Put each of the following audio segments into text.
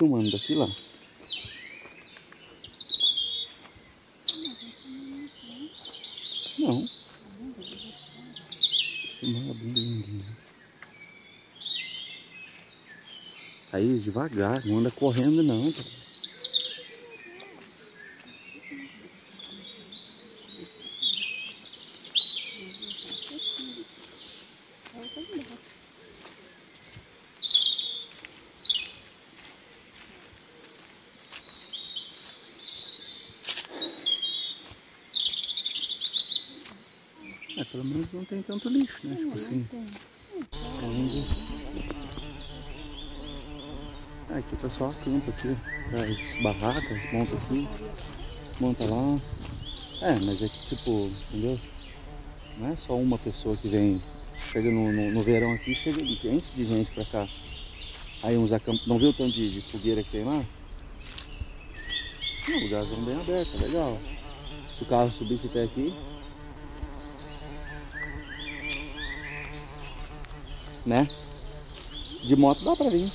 filmando daqui lá. Não. Filmando a bunda ninguém. Thaís, devagar, não anda correndo não. É, pelo menos não tem tanto lixo, né? Tipo assim. Onde... Ah, aqui o pessoal acampa aqui, traz barraca, monta aqui, monta lá. É, mas é que tipo, entendeu? Não é só uma pessoa que vem, chega no, no, no verão aqui, chega gente de gente pra cá. Aí uns acampam, não viu o tanto de, de fogueira que tem lá? Não, lugarzão bem aberto, é legal. Se o carro subisse até aqui, né? De moto dá pra vir.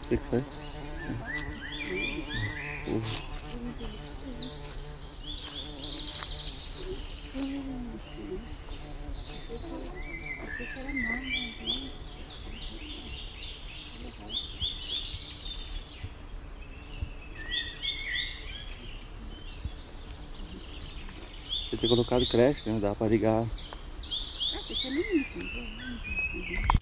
O que, foi? Porra. Achei que era nada, né? Ter colocado creche, né? Dá pra ligar. Ah, deixa limpo, né?